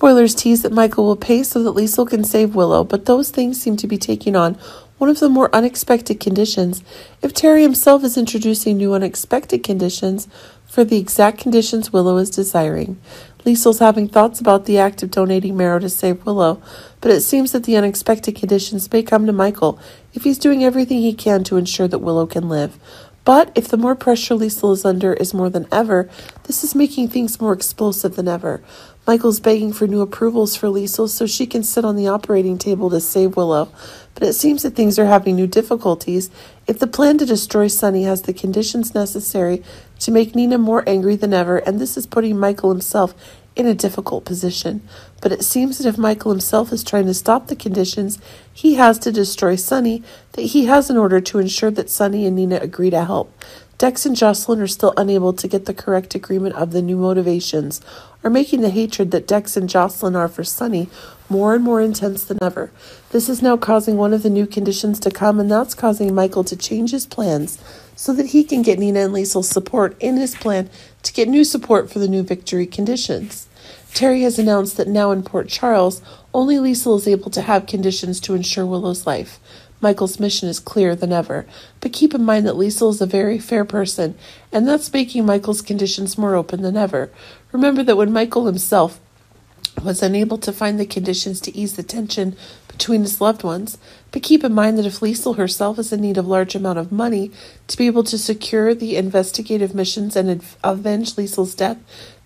spoilers tease that Michael will pay so that Liesl can save Willow, but those things seem to be taking on one of the more unexpected conditions. If Terry himself is introducing new unexpected conditions for the exact conditions Willow is desiring. Liesl's having thoughts about the act of donating marrow to save Willow, but it seems that the unexpected conditions may come to Michael if he's doing everything he can to ensure that Willow can live. But if the more pressure Liesl is under is more than ever, this is making things more explosive than ever. Michael's begging for new approvals for Liesl so she can sit on the operating table to save Willow. But it seems that things are having new difficulties. If the plan to destroy Sonny has the conditions necessary to make Nina more angry than ever, and this is putting Michael himself in a difficult position. But it seems that if Michael himself is trying to stop the conditions he has to destroy Sonny, that he has in order to ensure that Sonny and Nina agree to help. Dex and Josslyn are still unable to get the correct agreement of the new motivations, are making the hatred that Dex and Josslyn are for Sonny more and more intense than ever. This is now causing one of the new conditions to come, and that's causing Michael to change his plans so that he can get Nina and Liesl's support in his plan to get new support for the new victory conditions. Terry has announced that now in Port Charles, only Liesl is able to have conditions to ensure Willow's life. Michael's mission is clearer than ever, but keep in mind that Liesl is a very fair person, and that's making Michael's conditions more open than ever. Remember that when Michael himself was unable to find the conditions to ease the tension between his loved ones, but keep in mind that if Liesl herself is in need of a large amount of money to be able to secure the investigative missions and avenge Liesl's death,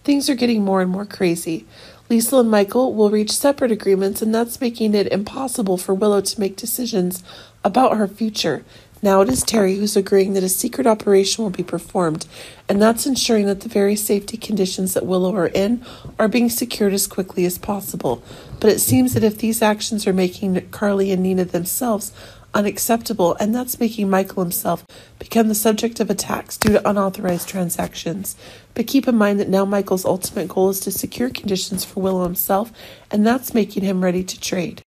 things are getting more and more crazy. Liesl and Michael will reach separate agreements, and that's making it impossible for Willow to make decisions about her future. Now it is Terry who's agreeing that a secret operation will be performed, and that's ensuring that the very safety conditions that Willow are in are being secured as quickly as possible. But it seems that if these actions are making Carly and Nina themselves unacceptable, and that's making Michael himself become the subject of attacks due to unauthorized transactions. But keep in mind that now Michael's ultimate goal is to secure conditions for Willow himself, and that's making him ready to trade.